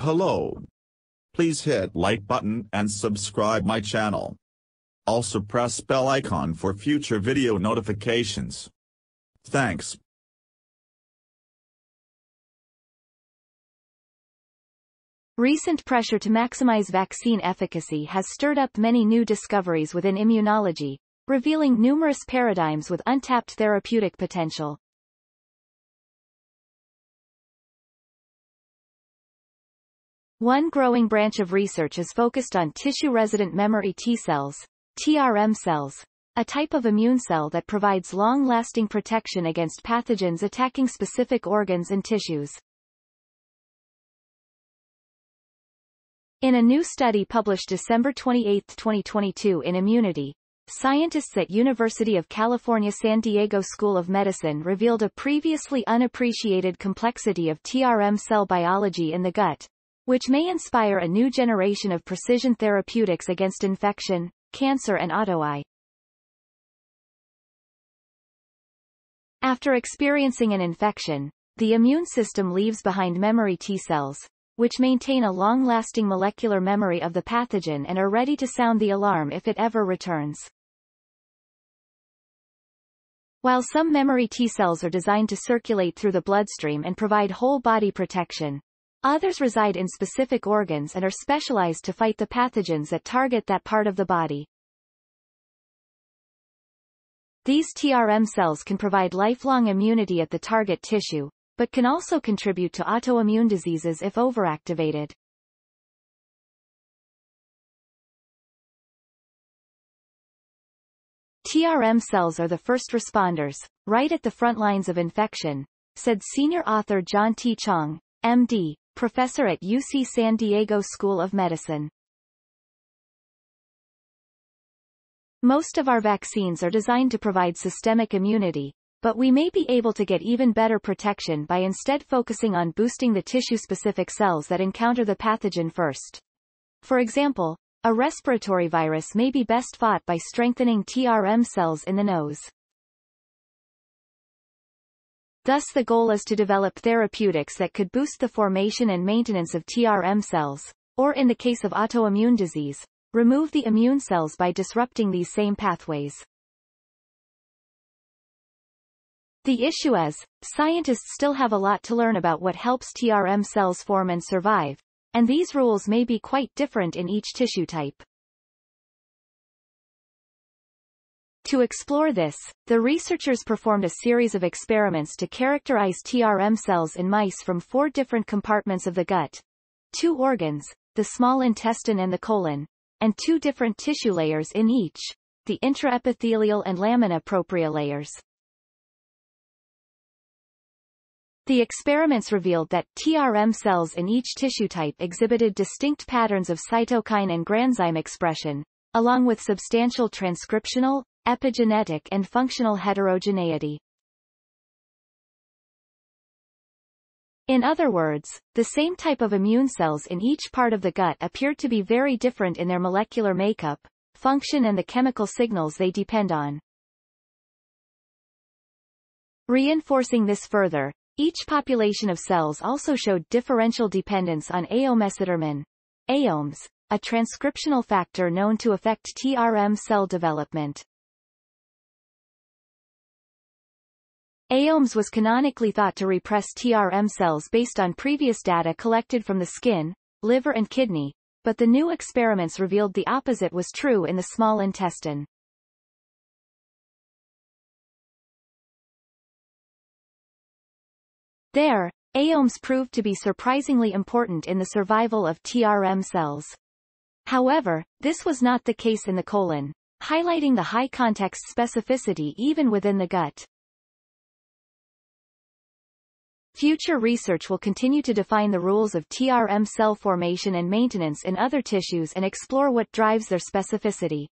Hello. Please hit like button and subscribe my channel. Also press bell icon for future video notifications. Thanks. Recent pressure to maximize vaccine efficacy has stirred up many new discoveries within immunology, revealing numerous paradigms with untapped therapeutic potential. One growing branch of research is focused on tissue-resident memory T cells, TRM cells, a type of immune cell that provides long-lasting protection against pathogens attacking specific organs and tissues. In a new study published December 28, 2022 in Immunity, scientists at University of California San Diego School of Medicine revealed a previously unappreciated complexity of TRM cell biology in the gut, which may inspire a new generation of precision therapeutics against infection, cancer and auto-eye. After experiencing an infection, the immune system leaves behind memory T cells, which maintain a long-lasting molecular memory of the pathogen and are ready to sound the alarm if it ever returns. While some memory T cells are designed to circulate through the bloodstream and provide whole-body protection, others reside in specific organs and are specialized to fight the pathogens that target that part of the body. These TRM cells can provide lifelong immunity at the target tissue, but can also contribute to autoimmune diseases if overactivated. TRM cells are the first responders, right at the front lines of infection, said senior author John T. Chang, MD, professor at UC San Diego School of Medicine. Most of our vaccines are designed to provide systemic immunity, but we may be able to get even better protection by instead focusing on boosting the tissue-specific cells that encounter the pathogen first. For example, a respiratory virus may be best fought by strengthening TRM cells in the nose. Thus the goal is to develop therapeutics that could boost the formation and maintenance of TRM cells, or in the case of autoimmune disease, remove the immune cells by disrupting these same pathways. The issue is, scientists still have a lot to learn about what helps TRM cells form and survive, and these rules may be quite different in each tissue type. To explore this, the researchers performed a series of experiments to characterize TRM cells in mice from four different compartments of the gut, two organs, the small intestine and the colon, and two different tissue layers in each, the intraepithelial and lamina propria layers. The experiments revealed that TRM cells in each tissue type exhibited distinct patterns of cytokine and granzyme expression, along with substantial transcriptional, epigenetic and functional heterogeneity. In other words, the same type of immune cells in each part of the gut appeared to be very different in their molecular makeup, function and the chemical signals they depend on. Reinforcing this further, each population of cells also showed differential dependence on eomesodermin, Eomes, a transcriptional factor known to affect TRM cell development. Eomes was canonically thought to repress TRM cells based on previous data collected from the skin, liver and kidney, but the new experiments revealed the opposite was true in the small intestine. There, Eomes proved to be surprisingly important in the survival of TRM cells. However, this was not the case in the colon, highlighting the high context specificity even within the gut. Future research will continue to define the rules of TRM cell formation and maintenance in other tissues and explore what drives their specificity.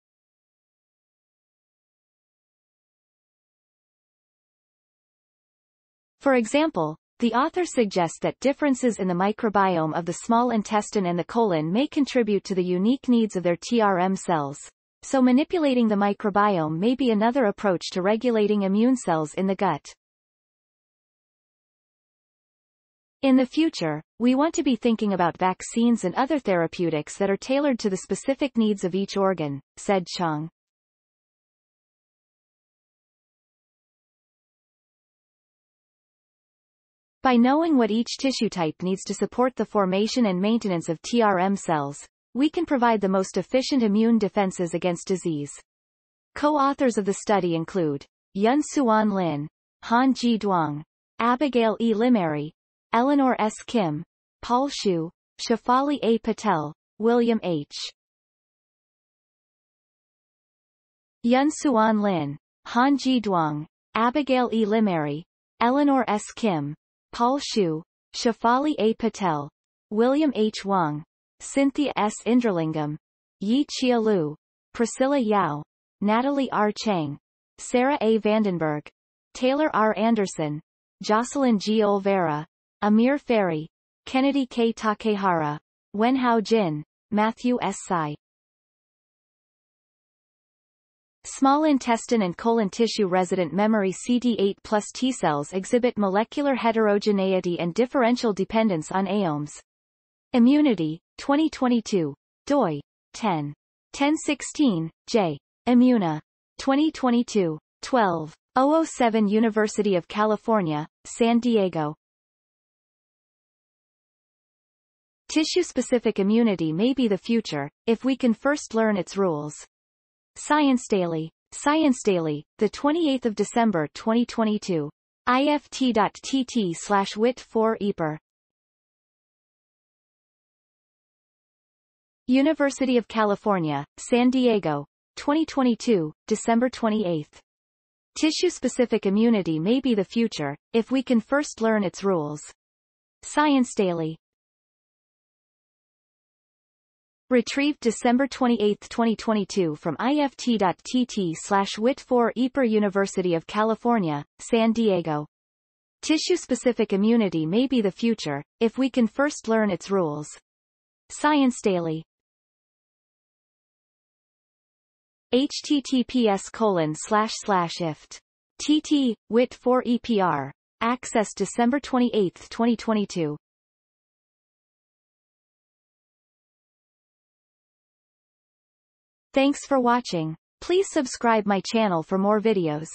For example, the author suggests that differences in the microbiome of the small intestine and the colon may contribute to the unique needs of their TRM cells. So manipulating the microbiome may be another approach to regulating immune cells in the gut. In the future, we want to be thinking about vaccines and other therapeutics that are tailored to the specific needs of each organ, said Chang. By knowing what each tissue type needs to support the formation and maintenance of TRM cells, we can provide the most efficient immune defenses against disease. Co-authors of the study include Yun Hsuan Lin, Han Ji Duong, Abigail E. Limary, Eleanor S. Kim, Paul Hsu, Shefali A. Patel, William H. Yun Hsuan Lin, Han Ji Duong, Abigail E. Limary, Eleanor S. Kim, Paul Hsu, Shefali A. Patel, William H. Wang, Cynthia S. Indralingam, Yi Chia Lu, Priscilla Yao, Natalie R. Chang, Sarah A. Vandenberg, Taylor R. Anderson, Jocelyn G. Olvera, Amir Ferry, Kennedy K. Takehara, Wenhao Jin, Matthew S. Tsai. Small intestine and colon tissue resident memory CD8 plus T cells exhibit molecular heterogeneity and differential dependence on Eomes. Immunity, 2022. doi. 10. 1016, J. Immuna. 2022. 12. 007 University of California, San Diego. Tissue-specific immunity may be the future, if we can first learn its rules. Science Daily. Science Daily, the 28th of December 2022. ift.tt slash wit 4 eper University of California, San Diego, 2022, December 28. Tissue-specific immunity may be the future, if we can first learn its rules. Science Daily. Retrieved December 28, 2022 from ift.tt slash wit4 EPR University of California, San Diego. Tissue-specific immunity may be the future, if we can first learn its rules. Science Daily. https colon slash slash ift. TT, WIT 4 EPR. Access December 28, 2022. Thanks for watching. Please subscribe my channel for more videos.